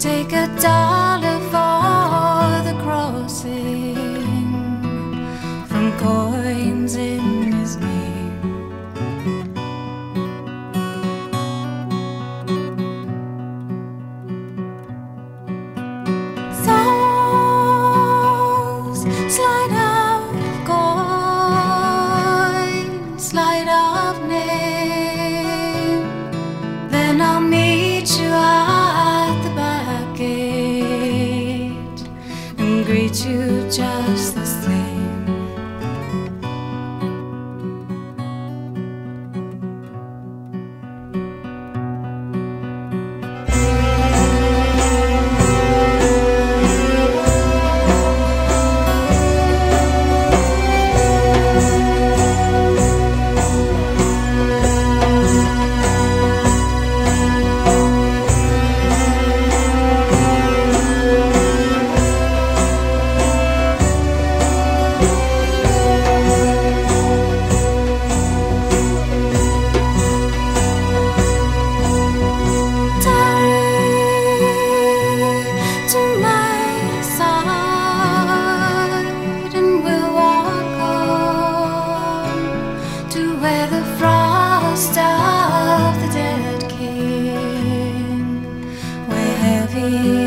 take a dollar. greet you just the same. to where the frost of the dead came, where heavy.